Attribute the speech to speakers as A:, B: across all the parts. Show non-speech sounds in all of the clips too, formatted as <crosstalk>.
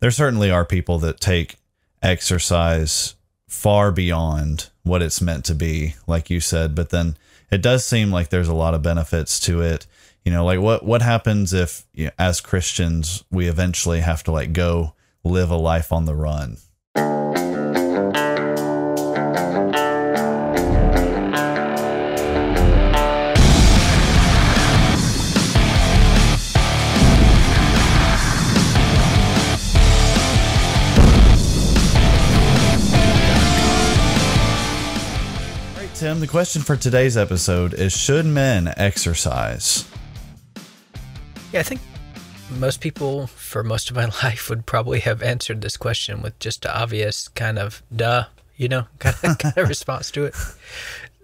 A: there certainly are people that take exercise far beyond what it's meant to be, like you said. But then it does seem like there's a lot of benefits to it. You know, like what what happens if, you know, as Christians, we eventually have to like go live a life on the run? Tim, the question for today's episode is Should men exercise?
B: Yeah, I think most people for most of my <laughs> life would probably have answered this question with just an obvious kind of duh, you know, <laughs> kind of, kind of response to it.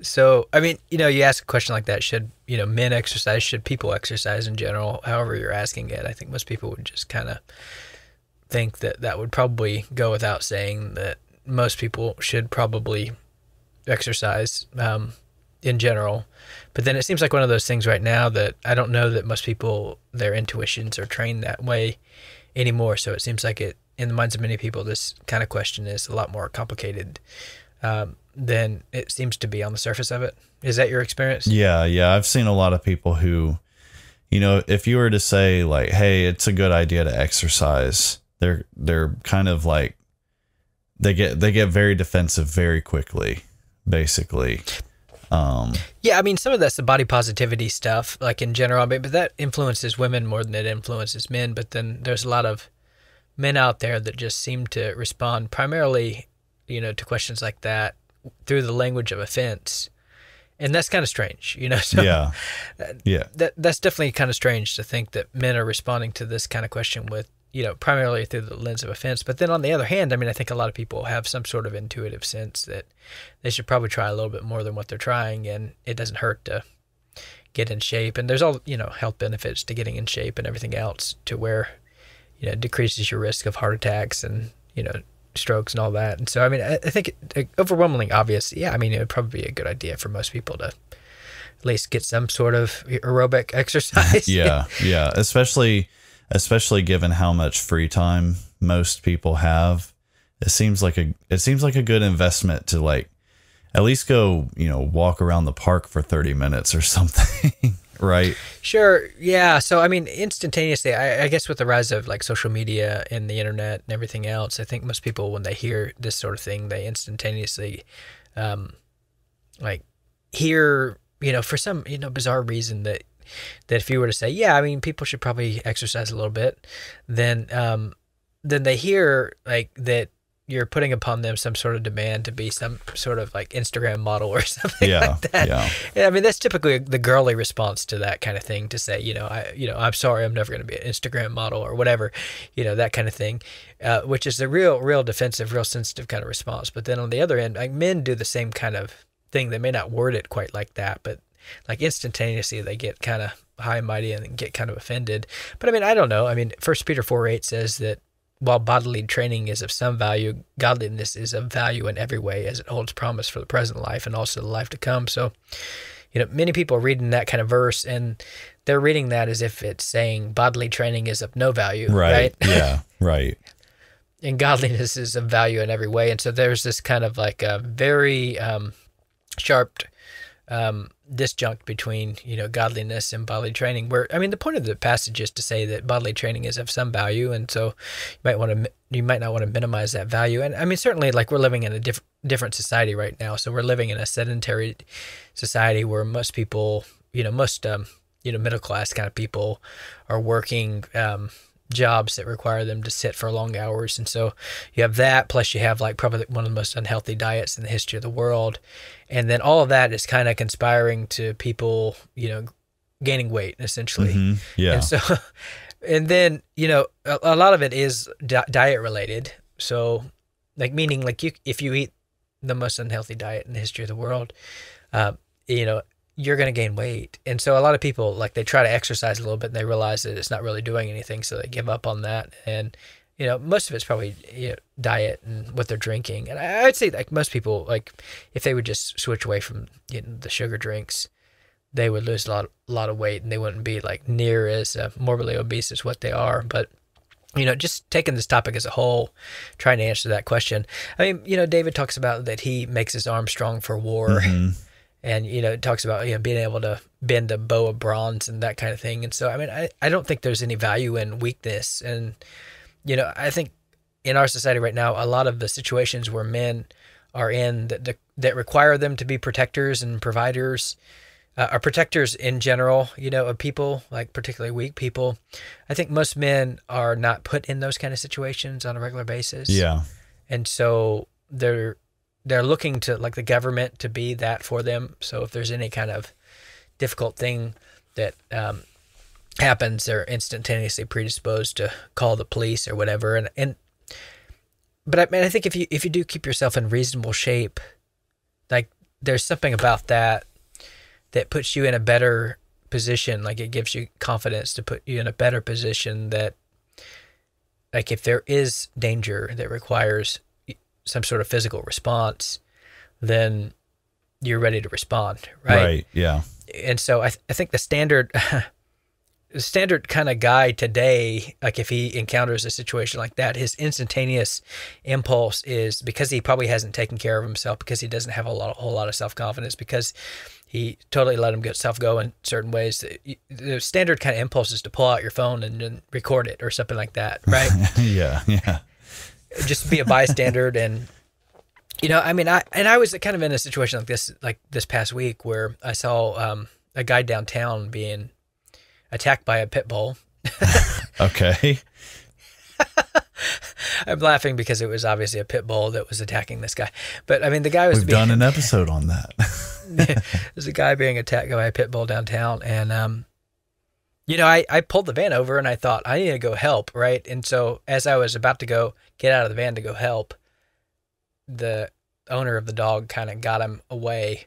B: So, I mean, you know, you ask a question like that should, you know, men exercise? Should people exercise in general? However, you're asking it, I think most people would just kind of think that that would probably go without saying that most people should probably exercise um, in general. But then it seems like one of those things right now that I don't know that most people their intuitions are trained that way anymore. So it seems like it in the minds of many people this kind of question is a lot more complicated um, than it seems to be on the surface of it. Is that your experience?
A: Yeah, yeah. I've seen a lot of people who, you know, if you were to say like, "Hey, it's a good idea to exercise," they're they're kind of like they get they get very defensive very quickly basically. Um,
B: yeah, I mean, some of that's the body positivity stuff, like in general. I mean, but that influences women more than it influences men. But then there's a lot of men out there that just seem to respond primarily, you know, to questions like that through the language of offense, and that's kind of strange, you know. <laughs>
A: So yeah, yeah,
B: that that's definitely kind of strange to think that men are responding to this kind of question with you know, primarily through the lens of offense. But then on the other hand, I mean, I think a lot of people have some sort of intuitive sense that they should probably try a little bit more than what they're trying, and it doesn't hurt to get in shape. And there's all you know health benefits to getting in shape and everything else to where you know decreases your risk of heart attacks and you know strokes and all that. And so I mean, I, think overwhelmingly obvious. Yeah, I mean, it would probably be a good idea for most people to at least get some sort of aerobic <laughs> exercise. <laughs>
A: yeah, yeah, especially especially given how much free time most people have. It seems like a it seems like a good investment to like at least go, you know, walk around the park for 30 minutes or <laughs> something, right?
B: Sure. Yeah. So, I mean, instantaneously, I, I, guess with the rise of like social media and the internet and everything else, I think most people, when they hear this sort of thing, they instantaneously, um, like, hear, you know, for some, you know, bizarre reason that that if you were to say, yeah, I mean, people should probably exercise a little bit, then um, then they hear like that you're putting upon them some sort of demand to be some sort of like Instagram model or <laughs> something yeah, like that. Yeah. yeah. I mean, that's typically the girly response to that kind of thing to say, you know, I, you know, I'm sorry, I'm never going to be an Instagram model or whatever, you know, that kind of thing, uh, which is a real, real defensive, real sensitive kind of response. But then on the other end, like men do the same kind of thing. They may not word it quite like that, but like instantaneously they get kind of high and mighty and get kind of offended. But I mean, I don't know. I mean, First Peter four eight says that while bodily training is of some value, godliness is of value in every way, as it holds promise for the present life and also the life to come. So, you know, many people are reading that kind of verse and they're reading that as if it's saying bodily training is of no value. Right. right? <laughs> <laughs>
A: Yeah. Right.
B: and godliness is of value in every way. And so there's this kind of like a very um, sharp um, disjunct between you know godliness and bodily training. Where I mean, the point of the passage is to say that bodily training is of some value, and so you might want to you might not want to minimize that value. And I mean, certainly, like we're living in a different different society right now, so we're living in a sedentary society where most people, you know, most um, you know middle class kind of people are working. Um, jobs that require them to sit for long hours. And so you have that, plus you have like probably one of the most unhealthy diets in the history of the world. And then all of that is kind of conspiring to people, you know, gaining weight essentially.
A: Mm-hmm. Yeah.
B: And so, <laughs> and then, you know, a, a lot of it is di- diet related. So, like, meaning like you, if you eat the most unhealthy diet in the history of the world, uh, you know, you're going to gain weight. And so a lot of people like they try to exercise a little bit and they realize that it's not really doing anything. So they give up on that. And, you know, most of it's probably you know, diet and what they're drinking. And I, would say like most people, like if they would just switch away from you know, the sugar drinks, they would lose a lot, a lot of weight and they wouldn't be like near as uh, morbidly obese as what they are. But you know, just taking this topic as a whole, trying to answer that question. I mean, you know, David talks about that he makes his arm strong for war.
A: Mm-hmm.
B: And, you know, it talks about, you know, being able to bend a bow of bronze and that kind of thing. And so, I mean, I, I don't think there's any value in weakness. And, you know, I think in our society right now, a lot of the situations where men are in that, that require them to be protectors and providers, uh, are protectors in general, you know, of people, like particularly weak people. I think most men are not put in those kind of situations on a regular basis.
A: Yeah.
B: And so they're they're looking to like the government to be that for them. So if there's any kind of difficult thing that um, happens, they're instantaneously predisposed to call the police or whatever. And and but I mean, I think if you if you do keep yourself in reasonable shape, like there's something about that that puts you in a better position. Like it gives you confidence to put you in a better position that, like, if there is danger that requires some sort of physical response, then you're ready to respond, right?
A: Right. Yeah.
B: And so I, th- I think the standard, <laughs> the standard kind of guy today, like if he encounters a situation like that, his instantaneous impulse is because he probably hasn't taken care of himself, because he doesn't have a lot, a whole lot of self confidence, because he totally let himself go in certain ways. The standard kind of impulse is to pull out your phone and, and record it or something like that, right? <laughs>
A: yeah. Yeah.
B: Just be a bystander <laughs> and you know, I mean, I and I was kind of in a situation like this, like this past week, where I saw um, a guy downtown being attacked by a pit bull. <laughs>
A: okay. <laughs>
B: I'm laughing because it was obviously a pit bull that was attacking this guy. But I mean, the guy was.
A: We've
B: being,
A: done an episode on that.
B: There's a guy being attacked by a pit bull downtown, and um, you know, I I pulled the van over and I thought I need to go help, right? And so as I was about to go get out of the van to go help, the owner of the dog kind of got him away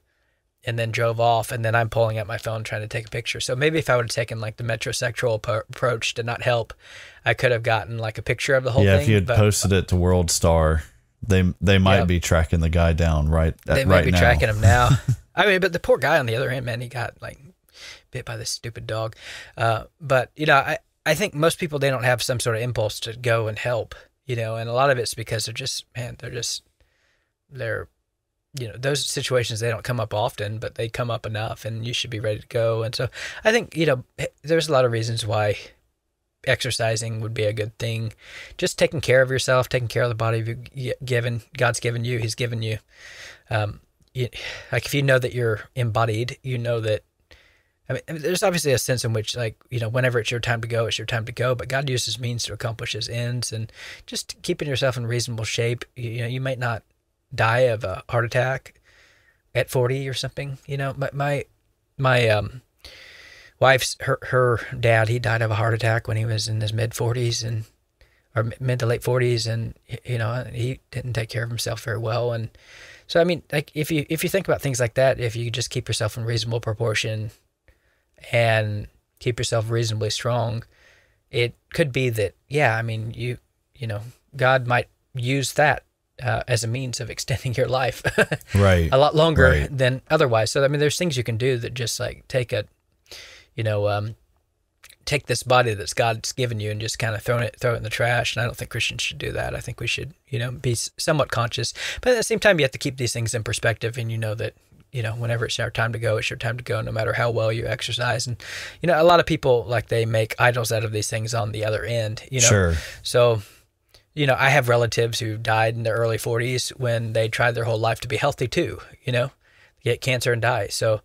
B: and then drove off and then i'm pulling out my phone trying to take a picture so maybe if i would have taken like the metrosexual po- approach to not help i could have gotten like a picture of the whole
A: yeah,
B: thing
A: if you had
B: but
A: posted it to World Star, they they might
B: Yep.
A: be tracking the guy down right
B: they
A: right
B: might be
A: now.
B: tracking him now <laughs> i mean but the poor guy on the other end man he got like bit by this stupid dog. Uh, but you know i i think most people they don't have some sort of impulse to go and help you know and a lot of it's because they're just man they're just they're you know those situations they don't come up often but they come up enough and you should be ready to go. And so i think you know there's a lot of reasons why exercising would be a good thing. Just taking care of yourself taking care of the body you've given god's given you he's given you. Um you, like if you know that you're embodied you know that I mean, there's obviously a sense in which, like, you know, whenever it's your time to go, it's your time to go. But God uses means to accomplish His ends, and just keeping yourself in reasonable shape. You, know, you might not die of a heart attack at 40 or something. You know, my my my um wife's her her dad he died of a heart attack when he was in his mid 40s and or mid to late 40s, and you know he didn't take care of himself very well, and so I mean, like if you if you think about things like that, if you just keep yourself in reasonable proportion and keep yourself reasonably strong, it could be that yeah, I mean you you know God might use that uh, as a means of <laughs> extending your life <laughs>
A: Right.
B: a lot longer
A: Right.
B: than otherwise. So I mean, there's things you can do that just like take a, you know, um, take this body that's God's given you and just kind of throw it throw it in the trash. And I don't think Christians should do that. I think we should, you know, be somewhat conscious, but at the same time, you have to keep these things in perspective, and you know that. You know, whenever it's your time to go, it's your time to go, no matter how well you exercise. And, you know, a lot of people, like, they make idols out of these things on the other end, you know?
A: Sure.
B: So, you know, I have relatives who died in their early 40s when they tried their whole life to be healthy too, you know, get cancer and die. So,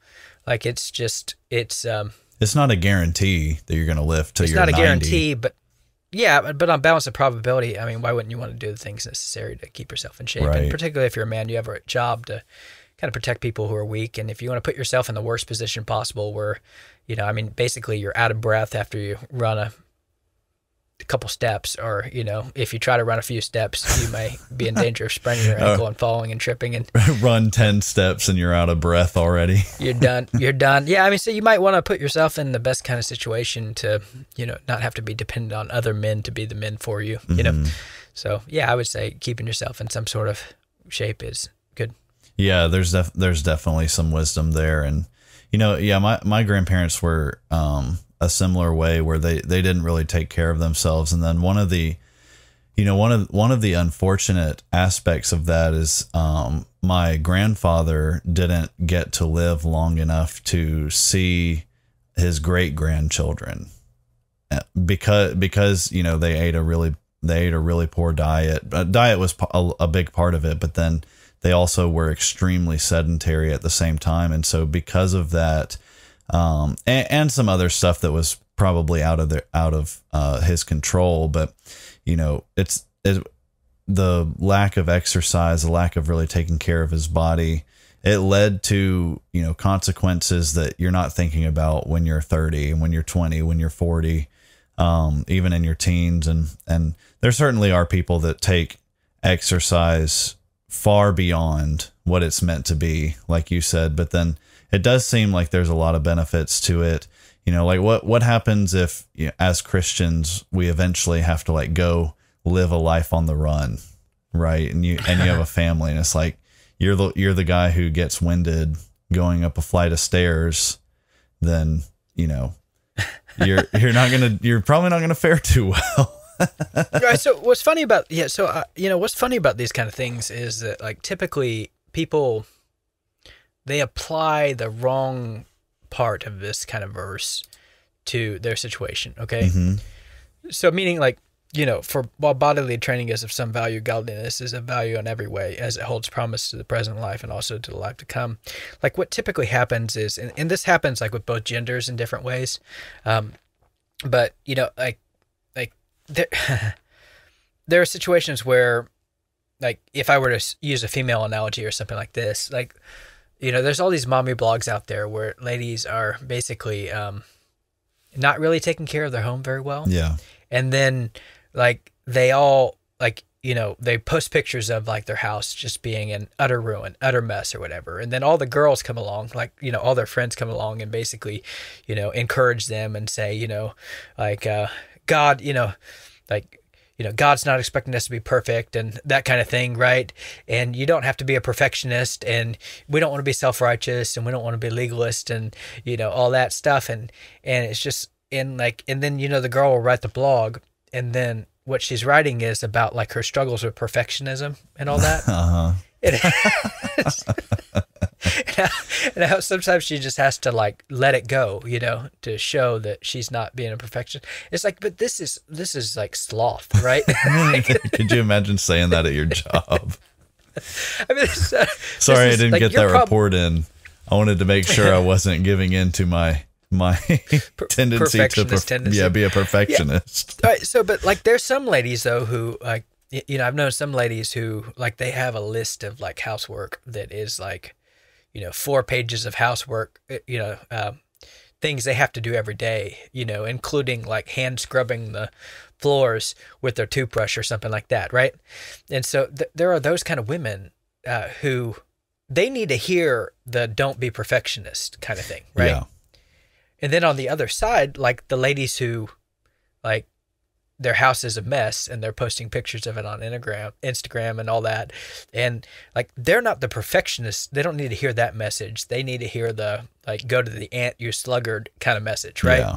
B: like, it's just, it's, um,
A: It's not a guarantee that you're going to live till
B: it's
A: you're
B: not a
A: 90.
B: guarantee, but yeah, but- but on balance of probability, I mean, why wouldn't you want to do the things necessary to keep yourself in shape?
A: Right.
B: And particularly if you're a man, you have a job to kind of protect people who are weak. And if you want to put yourself in the worst position possible, where, you know, I mean, basically you're out of breath after you run a, a couple steps, or, you know, if you try to run a few steps, you may be in danger of spraining your <laughs> oh. ankle and falling and tripping and <laughs>
A: Run 10 steps and you're out of breath already. <laughs>
B: you're done. You're done. Yeah, I mean, so you might want to put yourself in the best kind of situation to, you know, not have to be dependent on other men to be the men for you. You know, mm-hmm. so yeah, I would say keeping yourself in some sort of shape is good.
A: Yeah, there's def- there's definitely some wisdom there, and you know, yeah, my my grandparents were um, a similar way where they they didn't really take care of themselves. And then one of the you know one of one of the unfortunate aspects of that is um, my grandfather didn't get to live long enough to see his great grandchildren uh, because because you know they ate a really they ate a really poor diet. Uh, diet was a, a big part of it, but then they also were extremely sedentary at the same time, and so because of that, um, and, and some other stuff that was probably out of their out of uh, his control, but you know it's it, the lack of exercise, the lack of really taking care of his body, it led to you know consequences that you're not thinking about when you're 30 and when you're 20 when you're 40 um, even in your teens. And and there certainly are people that take exercise far beyond what it's meant to be like you said but then it does seem like there's a lot of benefits to it you know like what what happens if you know, as christians we eventually have to like go live a life on the run right and you and you have a <laughs> family and it's like you're the you're the guy who gets winded going up a flight of stairs then you know you're you're not gonna you're probably not gonna fare too <laughs> well. <laughs>
B: right. So what's funny about yeah? So uh, you know what's funny about these kind of things is that like typically people they apply the wrong part of this kind of verse to their situation. Okay. Mm-hmm. So meaning like you know, for while bodily training is of some value, godliness is of value in every way, as it holds promise to the present life and also to the life to come. Like what typically happens is, and, and this happens like with both genders in different ways, um, but you know, like like there <laughs> there are situations where, like if I were to use a female analogy or something like this, like you know, there's all these mommy blogs out there where ladies are basically um, not really taking care of their home very well.
A: Yeah.
B: And then like they all like you know they post pictures of like their house just being in utter ruin utter mess or whatever and then all the girls come along like you know all their friends come along and basically you know encourage them and say you know like uh god you know like you know god's not expecting us to be perfect and that kind of thing right and you don't have to be a perfectionist and we don't want to be self-righteous and we don't want to be legalist and you know all that stuff and and it's just in like and then you know the girl will write the blog and then what she's writing is about like her struggles with perfectionism and all that. <laughs> uh-huh. <laughs> <laughs> and, how, sometimes she just has to like let it go, you know, to show that she's not being a perfectionist. It's like, but this is this is like sloth, right? <laughs>
A: Could you imagine saying that at your job? <laughs> I mean, uh, sorry, I didn't like get that prob- report in. I wanted to make sure I wasn't giving in to my my tendency to perf- tendency. yeah be a perfectionist.
B: Yeah. All right, so but like there's some ladies though who like you know I've known some ladies who like they have a list of like housework that is like you know four pages of housework uh, you know um, things they have to do every day you know including like hand scrubbing the floors with their toothbrush or something like that right? And so th- there are those kind of women uh, who they need to hear the don't be perfectionist kind of thing right? Yeah. And then on the other side, like the ladies who, like, their house is a mess and they're posting pictures of it on Instagram, Instagram and all that. And like they're not the perfectionists. They don't need to hear that message. They need to hear the like go to the ant you sluggard kind of message, right? Yeah.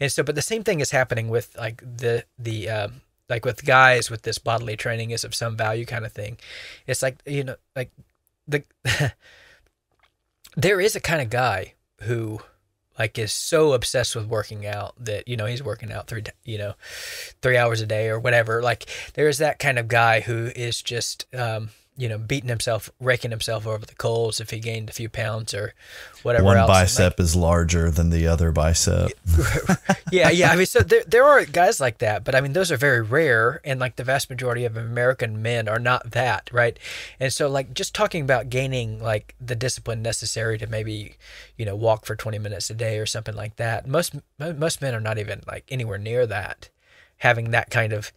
B: And so but the same thing is happening with like the the um like with guys with this bodily training is of some value kind of thing. It's like, you know, like the <laughs> there is a kind of guy who like is so obsessed with working out that you know he's working out three you know three hours a day or whatever. Like there's that kind of guy who is just um, you know, beating himself, raking himself over the coals if he gained a few pounds or whatever.
A: One
B: else.
A: bicep like, is larger than the other bicep. <laughs>
B: yeah, yeah. I mean, so there there are guys like that, but I mean, those are very rare, and like the vast majority of American men are not that, right? And so, like, just talking about gaining like the discipline necessary to maybe, you know, walk for twenty minutes a day or something like that. Most most men are not even like anywhere near that, having that kind of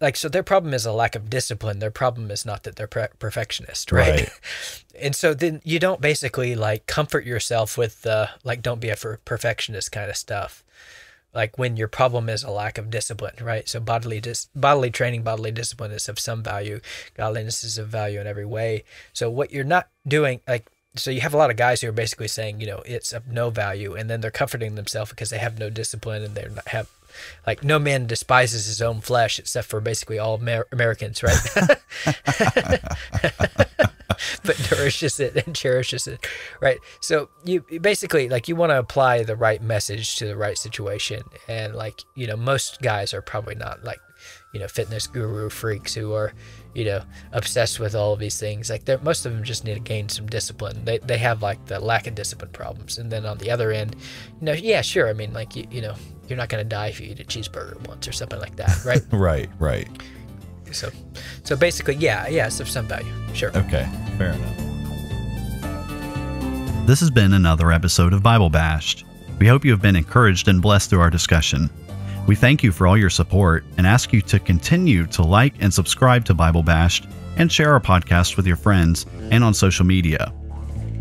B: like so their problem is a lack of discipline. Their problem is not that they're pre- perfectionist right, right. <laughs> and so then you don't basically like comfort yourself with the like don't be a perfectionist kind of stuff like when your problem is a lack of discipline right? So bodily dis- bodily training bodily discipline is of some value. Godliness is of value in every way. So what you're not doing like so you have a lot of guys who are basically saying, you know, it's of no value, and then they're comforting themselves because they have no discipline and they're not have like no man despises his own flesh except for basically all Amer- Americans, right? <laughs> but nourishes it and cherishes it, right? So you basically like you want to apply the right message to the right situation, and like you know most guys are probably not like you know fitness guru freaks who are you know obsessed with all of these things like most of them just need to gain some discipline they, they have like the lack of discipline problems and then on the other end you know yeah sure i mean like you, you know you're not going to die if you eat a cheeseburger once or something like that right? <laughs>
A: Right right.
B: So so basically yeah yeah it's of some value sure.
A: Okay fair enough. This has been another episode of bible bashed. We hope you have been encouraged and blessed through our discussion. We thank you for all your support and ask you to continue to like and subscribe to Bible Bashed and share our podcast with your friends and on social media.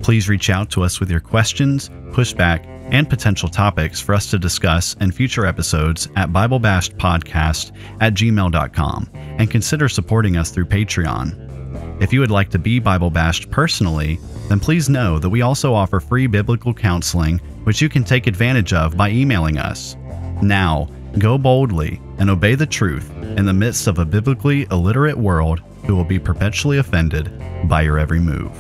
A: Please reach out to us with your questions, pushback, and potential topics for us to discuss in future episodes at BibleBashedPodcast at gmail.com and consider supporting us through Patreon. If you would like to be Bible bashed personally, then please know that we also offer free biblical counseling, which you can take advantage of by emailing us. Now, Go boldly and obey the truth in the midst of a biblically illiterate world who will be perpetually offended by your every move.